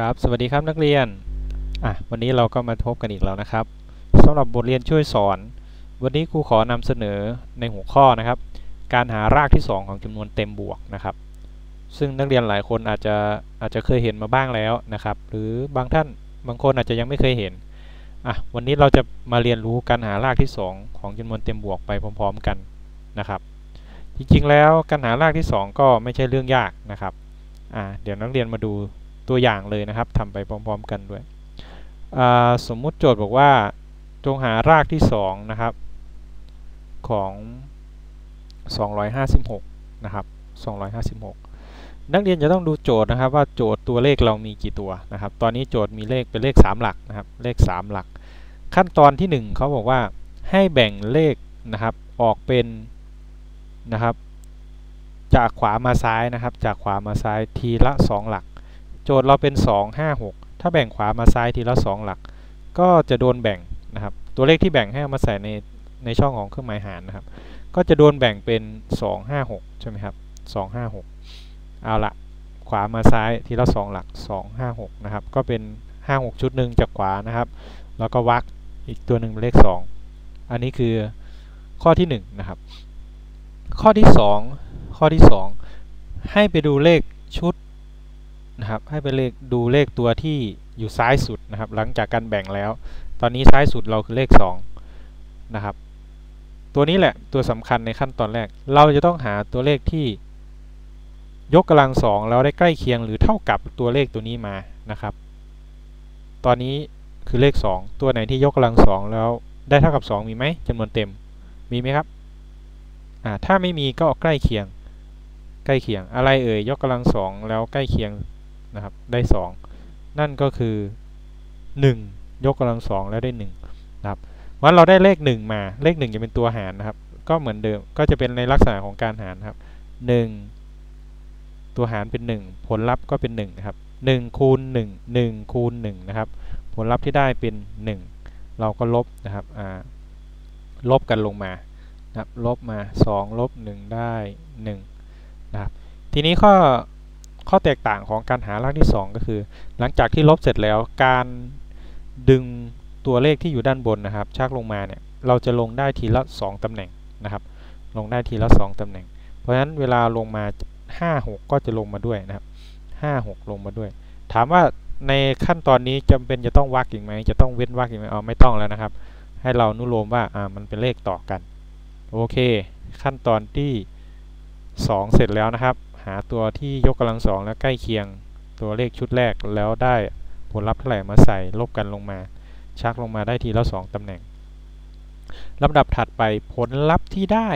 ครับสวัสดีครับนักเรียนอะวันนี้เราก็มาพบกันอีกแล้วนะครับสำหรับบทเรียนช่วยสอน วันนี้ครูขอนำเสนอในหัวข้อนะครับ การหารากที่ 2 ของจำนวนเต็มบวกนะครับ ซึ่งนักเรียนหลายคนอาจจะอาจจะเคยเห็นมาบ้างแล้วนะครับ หรือบางท่านบางคนอาจจะยังไม่เคยเห็นอะวันนี้เราจะมาเรียนรู้การหารากที่ 2 ของจำนวนเต็มบวกไปพร้อม ๆ กันนะครับ จริงๆแล้วการหารากที่ 2 ก็ไม่ใช่เรื่องยากนะครับอ่าเดี๋ยวนักเรียนมาดู ตัวอย่างเลยนะครับทำไปพร้อม ๆ กันด้วย สมมุติโจทย์บอกว่า จงหารากที่ 2 นะครับ ของ 256 นะครับ 256 นักเรียนจะต้องดูโจทย์นะครับว่าโจทย์ตัวเลขเรามีกี่ตัวนะครับ ตอนนี้โจทย์มีเลขเป็นเลข 3 หลักนะครับ เลข 3 หลัก ขั้นตอนที่ 1 เขาบอกว่าให้แบ่งเลขนะครับออกเป็นนะครับ จากขวามาซ้ายนะครับ จากขวามาซ้ายทีละ 2 หลัก โจทย์เราเป็น 2 5 6 ถ้าแบ่งขวามาซ้ายทีละ 2 หลัก ก็จะโดนแบ่งนะครับ ตัวเลขที่แบ่งให้เอามาใส่ในในช่องของเครื่องหมายหารนะครับ ก็จะโดนแบ่งเป็น 2 5 6 ใช่ไหมครับ 2 5 6 เอาละขวามาซ้ายทีละ 2 หลัก 2 5 6 นะครับ ก็เป็น 5 6 ชุดหนึ่งจากขวานะครับ แล้วก็วักอีกตัวหนึ่งเป็นเลข 2 อันนี้คือข้อที่ 1 นะครับ ข้อที่ 2 ข้อที่ 2 ให้ไปดูเลขชุด นะครับให้ไปเลขดูเลขตัวที่อยู่ซ้ายสุดนะครับ หลังจากการแบ่งแล้ว ตอนนี้ซ้ายสุดเราคือเลข2นะครับ ตัวนี้แหละตัวสำคัญในขั้นตอนแรก เราจะต้องหาตัวเลขที่ยกกำลังสองแล้วได้ใกล้เคียงหรือเท่ากับตัวเลขตัวนี้มานะครับ ตอนนี้คือเลข 2 ตัวไหนที่ยกกำลังสองแล้วได้เท่ากับ 2 มีไหมจำนวนเต็มมีไหมครับอ่าถ้าไม่มีก็ใกล้เคียง ใกล้เคียงอะไรเอ่ยยกกำลังสองแล้วใกล้เคียง นะครับได้ 2 นั่นก็คือ 1 ยกกำลังสองแล้วได้1นะครับวันเราได้เลข 1 มาเลข 1 จะเป็นตัวหารนะครับ ก็เหมือนเดิมก็จะเป็นในลักษณะของการหารครับ 1 ตัวหารเป็น 1 ผลลัพธ์ก็เป็น1นะครับ1คูณ1 1คูณ1นะครับ ผลลัพธ์ที่ได้เป็น 1 เราก็ลบนะครับลบกันลงมานะครับลบมา 2 ลบ 1 ได้ 1 นะครับ ทีนี้ข้อ ข้อแตกต่างของการหารากที่ 2 ก็คือ หลังจากที่ลบเสร็จแล้วการดึงตัวเลขที่อยู่ด้านบนนะครับ ชักลงมาเนี่ยเราจะลงได้ทีละ 2 ตำแหน่งนะครับ ลงได้ทีละ 2 ตำแหน่ง เพราะฉะนั้นเวลาลงมา 5 6 ก็จะลงมาด้วยนะครับ 5 6 ลงมาด้วย ถามว่าในขั้นตอนนี้จำเป็นจะต้องวักอีกไหมจะต้องเว้นวักอีกไหมเอ๋อไม่ต้องแล้วนะครับ ให้เรานุโลมว่าอ่ามันเป็นเลขต่อกัน โอเค ขั้นตอนที่ 2 เสร็จแล้วนะครับ หาตัวที่ยกกำลังสองแล้วใกล้เคียงตัวเลขชุดแรกแล้วได้ผลลัพธ์เท่าไหร่มาใส่ลบกันลงมา ชักลงมาได้ทีละ2ตำแหน่งลำดับถัดไปผลลัพธ์ที่ได้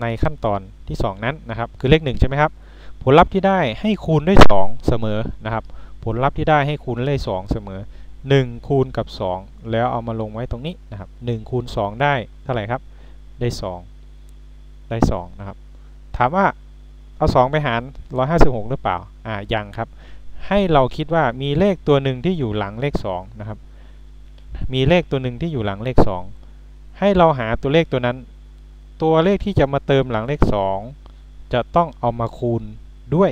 ในขั้นตอนที่ 2 นั้นนะครับ คือเลข1ใช่ไหมครับผลลัพธ์ที่ได้ให้คูณด้วย 2 เสมอนะครับ ผลลัพธ์ที่ได้ให้คูณเลข2เสมอ 1 คูณกับ 2 แล้วเอามาลงไว้ตรงนี้นะครับ1คูณ2ได้เท่าไหร่ครับได้ 2 ได้2นะครับถามว่า เอา 2 ไปหาร 156 หรือเปล่า อ่ายังครับ ให้เราคิดว่ามีเลขตัวหนึ่งที่อยู่หลังเลข 2 นะครับ มีเลขตัวหนึ่งที่อยู่หลังเลข 2 ให้เราหาตัวเลขตัวนั้น ตัวเลขที่จะมาเติมหลังเลข 2 จะต้องเอามาคูณด้วย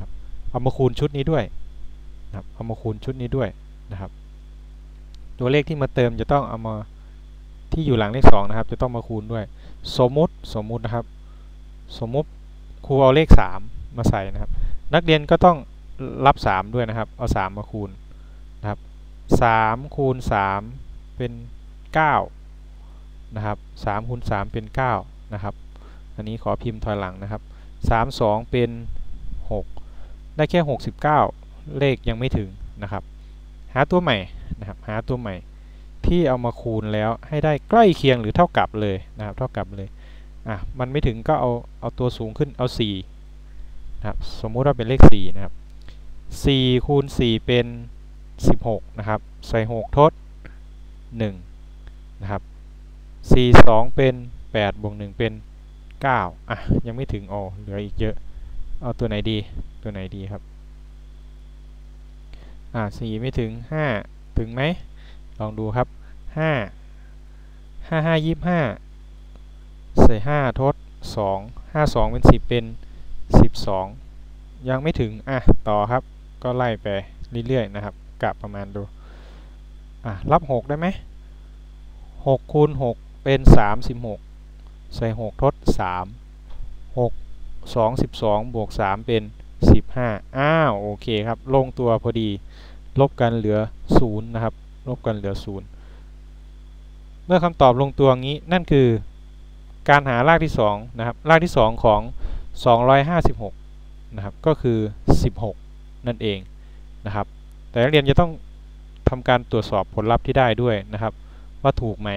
ครับเอามาคูณชุดนี้ด้วยนะครับเอามาคูณชุดนี้ด้วยนะครับ ตัวเลขที่มาเติมจะต้องเอามาที่อยู่หลังเลข2นะครับ จะต้องมาคูณด้วย สมมุติสมมุตินะครับ สมมุติ ครูเอาเลข 3 มาใส่นะครับ นักเรียนก็ต้องรับ 3 ด้วยนะครับ เอา 3 มาคูณนะครับ3คูณ3เป็น 9 นะครับ3คูณ3เป็น 9 นะครับ อันนี้ขอพิมพ์ถอยหลังนะครับ 3 2 เป็น 6 ได้แค่ 69 เลขยังไม่ถึงนะครับ หาตัวใหม่นะครับ หาตัวใหม่ที่เอามาคูณแล้วให้ได้ใกล้เคียงหรือเท่ากับเลยนะครับ เท่ากับเลย อะมันไม่ถึงก็เอาเอาตัวสูงขึ้นเอา4นะครับสมมุติว่าเป็นเลข4นะครับ4คูณ4เป็น 16นะครับใส่ 6 ทด 1 นะครับ4 2 เป็น 8 บวก 1 เป็น 9 อะ ยังไม่ถึงโอเหลืออีกเยอะ เอาตัวไหนดี ตัวไหนดีครับ อ่า4ไม่ถึง 5 ถึงไหม ลองดูครับ 5 5 5 25 ใส่5ทด 2 5 2 เป็น 10 เป็น 12 ยังไม่ถึง อะ ต่อครับ ก็ไล่ไปเรื่อยๆนะครับกะประมาณดู อะ รับ 6 ได้ไหม6คูณ6เป็น 36 ใส่ 6 ทด 3 6 2 12 บวก 3 เป็น 15 อ้าว โอเคครับ ลงตัวพอดี ลบกันเหลือ 0 นะครับ ลบกันเหลือ 0 เมื่อคำตอบลงตัวงี้ นั่นคือ การหารากที่2นะครับรากที่ 2 ของ 256นะครับก็คือ 16 นั่นเองนะครับ แต่นักเรียนจะต้องทำการตรวจสอบผลลัพธ์ที่ได้ด้วยนะครับ ว่าถูกไหม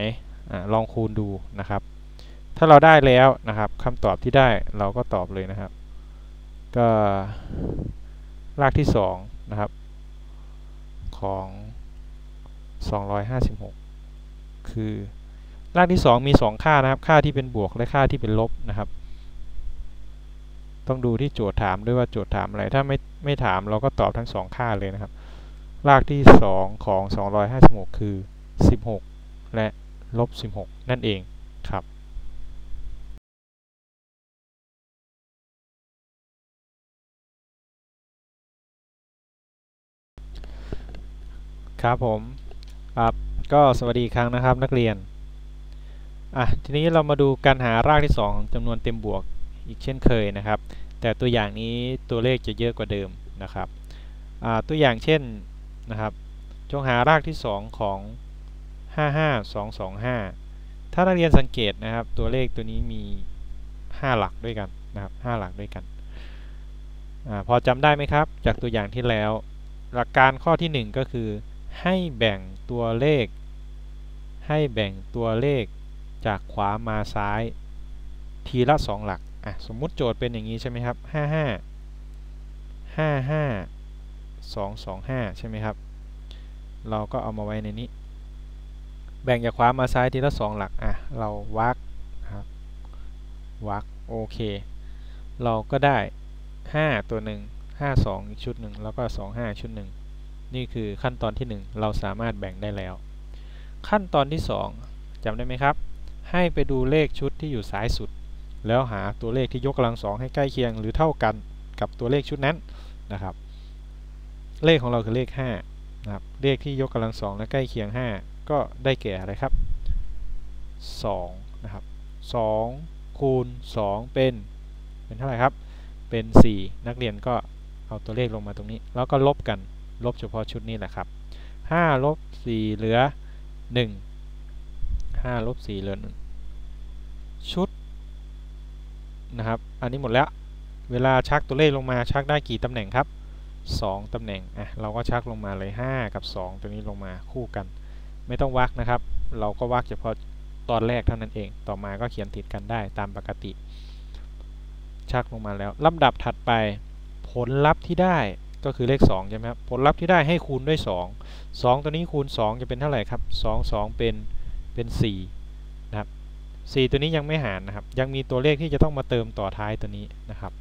อลองคูณดูนะครับ ถ้าเราได้แล้วนะครับคำตอบที่ได้เราก็ตอบเลยนะครับ ก็รากที่2นะครับของ 256 คือ รากที่ 2 มี 2 ค่านะครับ ค่าที่เป็นบวกและค่าที่เป็นลบนะครับ ต้องดูที่โจทย์ถามด้วยว่าโจทย์ถามอะไร ถ้าไม่ไม่ถามเราก็ตอบทั้ง 2 ค่าเลยนะครับ รากที่ 2 ของ 256 คือ 16 และลบ 16 นั่นเองครับครับผมครับก็สวัสดีครั้งนะครับนักเรียน อะทีนี้เรามาดูการหารากที่2ของจำนวนเต็มบวกอีกเช่นเคยนะครับ แต่ตัวอย่างนี้ตัวเลขจะเยอะกว่าเดิมนะครับตัวอย่างเช่นนะครับ จงหารากที่ 2 ของ 55225 ถ้านักเรียนสังเกตนะครับ ตัวเลขตัวนี้มี 5 หลักด้วยกันนะครับ5หลักด้วยกันอพอจำได้ไหมครับ จากตัวอย่างที่แล้ว หลักการข้อที่ 1 ก็คือ ให้แบ่งตัวเลข ให้แบ่งตัวเลข จากขวามาซ้ายทีละ 2 หลักอะสมมุติโจทย์เป็นอย่างนี้ใช่ไหมครับ55 55 225 ใช่ไหมครับ เราก็เอามาไว้ในนี้ แบ่งจากขวามาซ้ายทีละ 2 หลักอะเราวักครับวักโอเค เราก็ได้ 5 ตัวหนึ่ง52 อีกชุดหนึ่งแล้วก็ 25 ชุดหนึ่งนี่คือขั้นตอนที่ 1 เราสามารถแบ่งได้แล้ว ขั้นตอนที่ 2จำได้ไหมครับ ให้ไปดูเลขชุดที่อยู่ซ้ายสุด แล้วหาตัวเลขที่ยกกำลังสองให้ใกล้เคียงหรือเท่ากันกับตัวเลขชุดนั้นนะครับ เลขของเราคือเลข5นะครับเลขที่ยกกำลังสองและใกล้เคียง 5 ก็ได้แก่อะไรครับ2นะครับ2คูณ 2 เป็น เป็นเท่าไหร่ครับ เป็น 4 นักเรียนก็เอาตัวเลขลงมาตรงนี้ แล้วก็ลบกัน ลบเฉพาะชุดนี้แหละครับ5ลบ4เหลือ 1 5ลบ4เหลือ1ชุดนะครับ อันนี้หมดแล้ว เวลาชักตัวเลขลงมาชักได้กี่ตำแหน่งครับ 2 ตำแหน่ง อะ เราก็ชักลงมาเลย 5 กับ 2 ตัวนี้ลงมาคู่กัน ไม่ต้องวักนะครับ เราก็วักเฉพาะตอนแรกเท่านั้นเอง ต่อมาก็เขียนติดกันได้ตามปกติ ชักลงมาแล้ว ลำดับถัดไป ผลลัพธ์ที่ได้ก็คือเลข2ใช่ไหมครับ ผลลัพธ์ที่ได้ให้คูณด้วย 2 2 ตัวนี้คูณ 2 จะเป็นเท่าไหร่ครับ 2 2 เป็น เป็น 4 นะครับ 4 ตัวนี้ยังไม่หารนะครับ ยังมีตัวเลขที่จะต้องมาเติมต่อท้ายตัวนี้นะครับ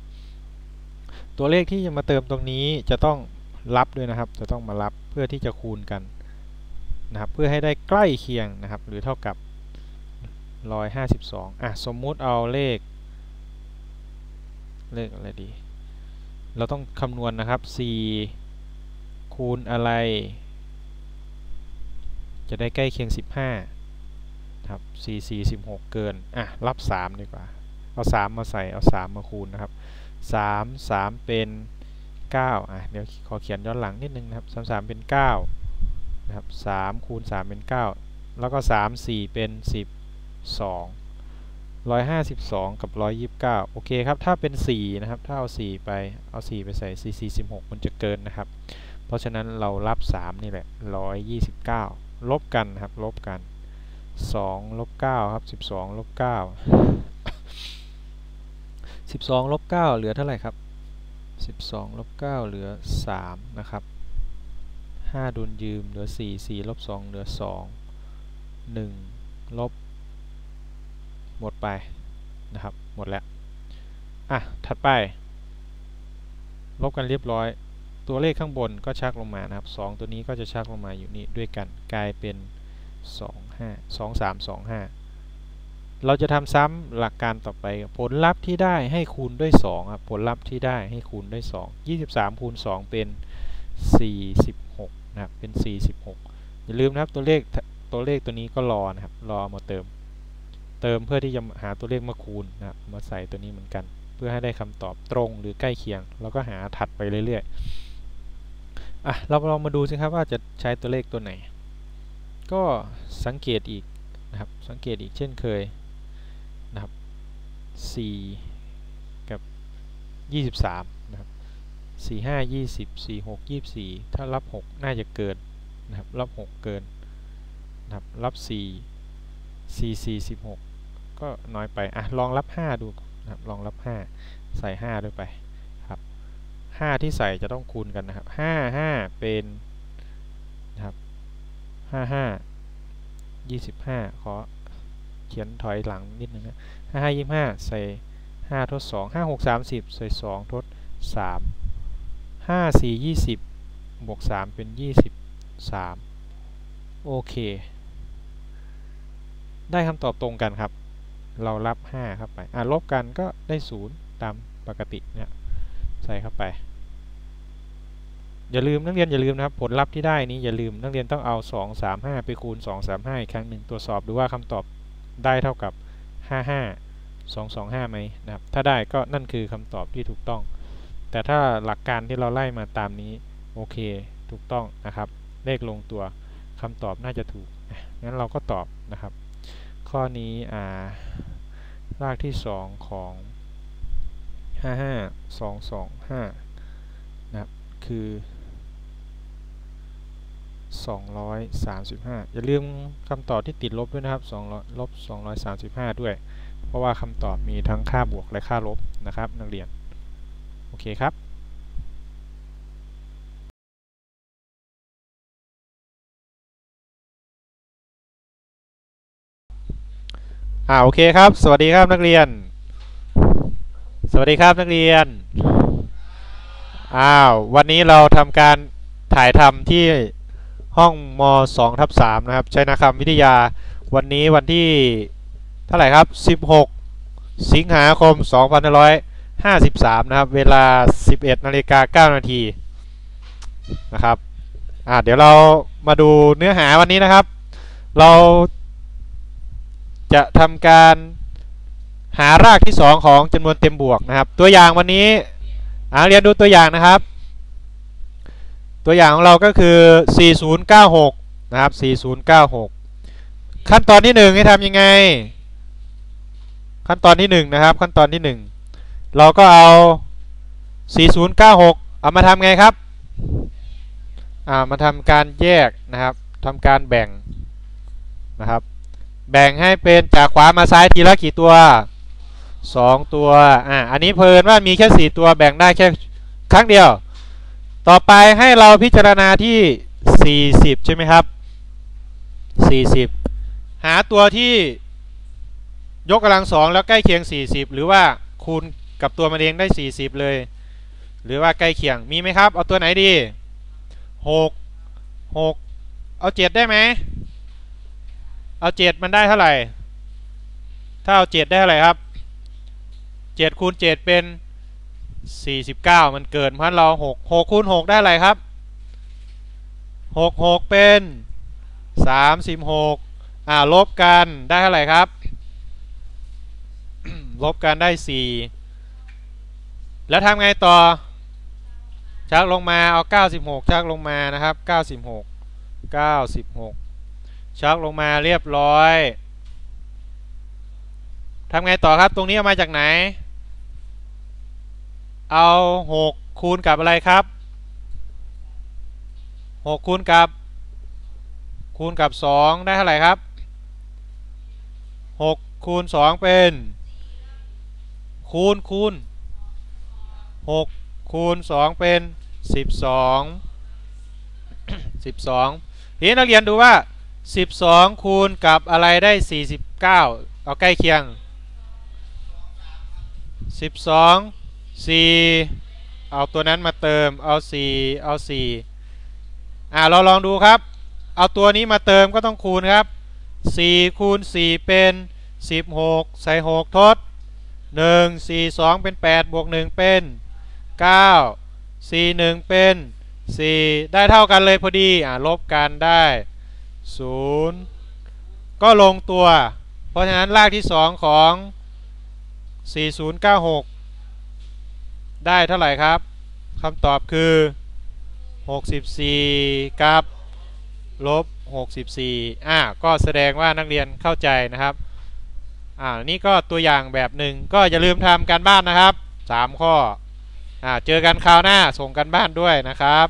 ตัวเลขที่จะมาเติมตรงนี้จะต้องรับด้วยนะครับ จะต้องมารับเพื่อที่จะคูณกันนะครับ เพื่อให้ได้ใกล้เคียงนะครับ หรือเท่ากับ 152อะสมมุติเอาเลข เลขอะไรดี เราต้องคำนวณนะครับ 4 คูณอะไร จะได้ใกล้เคียง 15 ครับ4 4 16 เกิน อะ รับ 3 ดีกว่า เอา 3 มาใส่ เอา 3 มาคูณนะครับ 3 3 เป็น 9 อะ เดี๋ยวขอเขียนย้อนหลังนิดนึงนะครับ 3 3 เป็น 9 นะครับ 3 คูณ 3 เป็น 9 แล้วก็ 3 4 เป็น 12 152 กับ 129 โอเคครับ ถ้าเป็น 4 นะครับ ถ้าเอา 4 ไป เอา 4 ไปใส่4 4 16 มันจะเกินนะครับ เพราะฉะนั้นเรารับ 3 นี่แหละ 129 ลบกันครับ ลบกัน 2ลบ9ครับ 12ลบ9 12ลบ9เหลือเท่าไหร่ครับ 12ลบ9เหลือ 3 นะครับ 5โดนยืมเหลือ 4 4ลบ2เหลือ 2 1ลบ หมดไปนะครับ หมดแล้ว อะ ถัดไป ลบกันเรียบร้อย ตัวเลขข้างบนก็ชักลงมานะครับ 2 ตัวนี้ก็จะชักลงมาอยู่นี่ด้วยกันกลายเป็น 2 5 2 3 2 5 เราจะทำซ้ำหลักการต่อไป ผลลัพธ์ที่ได้ให้คูณด้วย2ครับผลลัพธ์ที่ได้ให้คูณด้วย 2 23คูณ2เป็น 46 นะครับ เป็น 46 อย่าลืมนะครับตัวเลขตัวเลขตัวนี้ก็รอนะครับ รอมาเติม เติมเพื่อที่จะหาตัวเลขมาคูณนะครับ มาใส่ตัวนี้เหมือนกัน เพื่อให้ได้คำตอบตรงหรือใกล้เคียง แล้วก็หาถัดไปเรื่อยๆอะเราลองมาดูสิครับว่าจะใช้ตัวเลขตัวไหน ก็สังเกตอีกนะครับสังเกตอีกเช่นเคยนะครับ 4 กับ 23 นะครับ 4 5 20 4 6 24 ถ้ารับ 6 น่าจะเกินนะครับรับ 6 เกินนะครับรับ 4 4 4 16 ก็น้อยไปอะลองรับ 5 ดูนะครับลองรับ 5 ใส่ 5 ด้วยไปครับ 5 ที่ใส่จะต้องคูณกันนะครับ 5 5 เป็น 5 5 25ขอเขียนถอยหลังนิดนึงนะห้าห้ายี่ห้าใส่ห้าทดสองห้าหกสามสิบใส่สองทดสามห้าสี่ยี่สิบบวกสามเป็นยี่สิบสามโอเค ได้คำตอบตรงกันครับ เรารับห้าเข้าไปอะลบกันก็ได้ศูนย์ตามปกติเนี่ยใส่เข้าไป อย่าลืมนักเรียนอย่าลืมนะครับผลลัพธ์ที่ได้นี้อย่าลืมนักเรียนต้องเอา 2 3 5 ไปคูณ 2 3 5 อีกครั้งหนึ่งตรวจสอบดูว่าคำตอบได้เท่ากับ 55 225ไหมนะครับถ้าได้ก็นั่นคือคำตอบที่ถูกต้อง แต่ถ้าหลักการที่เราไล่มาตามนี้โอเคถูกต้องนะครับ เลขลงตัวคำตอบน่าจะถูกงั้นเราก็ตอบนะครับ ข้อนี้อ่ารากที่ 2 ของ 55225นะครับคือ 235 อย่าลืมคำตอบที่ติดลบด้วยนะครับ2ลบ235 ด้วย เพราะว่าคำตอบมีทั้งค่าบวกและค่าลบนะครับ นักเรียน โอเคครับอ่าโอเคครับ สวัสดีครับนักเรียน สวัสดีครับนักเรียน อ้าว วันนี้เราทำการถ่ายทำที่ ห้องม2ทับ3นะครับชัยนาคำวิทยาวันนี้วันที่เท่าไหร่ครับ 16 สิงหาคม 2553 นะครับ เวลา 11นาฬิกา9นาทีนะครับอ่าเดี๋ยวเรามาดูเนื้อหาวันนี้นะครับ เราจะทำการหารากที่ 2 ของจำนวนเต็มบวกนะครับ ตัวอย่างวันนี้อ่าเรียนดูตัวอย่างนะครับ ตัวอย่างของเราก็คือ 4096 นะครับ 4096 ขั้นตอนที่ 1 ให้ทำยังไง ขั้นตอนที่ 1 นะครับ ขั้นตอนที่ 1 เราก็เอา 4096 เอามาทำไงครับ อ่า มาทำการแยกนะครับทำการแบ่งนะครับ แบ่งให้เป็นจากขวามาซ้ายทีละกี่ตัว 2 ตัว อ่า อันนี้เพลินว่ามีแค่ 4 ตัวแบ่งได้แค่ครั้งเดียว ต่อไปให้เราพิจารณาที่ 40 ใช่ไหมครับ 40 หาตัวที่ยกกำลังสองแล้วใกล้เคียง 40 หรือว่าคูณกับตัวมันเองได้ 40 เลย หรือว่าใกล้เคียงมีไหมครับ เอาตัวไหนดี 6 6 เอา 7 ได้ไหมเอา 7 มันได้เท่าไหร่ ถ้าเอา 7 ได้เท่าไหร่ครับ 7คูณ7เป็น 49 มันเกินเพราะเรา6 6คูณ6ได้อะไรครับ 6 6 เป็น 36อ่าลบกันได้เท่าไหร่ครับ ลบกันได้ 4 แล้วทำไงต่อ ชักลงมาเอา 96 ชักลงมานะครับ 96 96 ชักลงมาเรียบร้อยทำไงต่อครับตรงนี้เอามาจากไหน เอาหกคูณกับอะไรครับหกคูณกับ คูณกับสองได้เท่าไหร่ครับหกคูณสองเป็น คูณคูณหกคูณสองเป็นสิบสองสิบสองทีนี้นักเรียนดูว่าสิบสองคูณกับอะไรได้สี่สิบเก้าเอาใกล้เคียงสิบสอง 4 เอาตัวนั้นมาเติมเอา 4 เอา 4 อ่าเราลองดูครับ เอาตัวนี้มาเติมก็ต้องคูณครับ 4 คูณ 4 เป็น 16 ใส่ 6 ทด 1 4 2 เป็น 8 บวก 1 เป็น 9 4 1 เป็น 4 ได้เท่ากันเลยพอดี อ่าลบกันได้ 0 ก็ลงตัว เพราะฉะนั้นรากที่ 2 ของ 4096 ได้เท่าไหร่ครับคำตอบคือ 64 กับ ลบ 64อ่าก็แสดงว่านักเรียนเข้าใจนะครับอ่านี่ก็ตัวอย่างแบบหนึ่งก็อย่าลืมทำการบ้านนะครับ 3 ข้ออ่าเจอกันคราวหน้าส่งกันบ้านด้วยนะครับ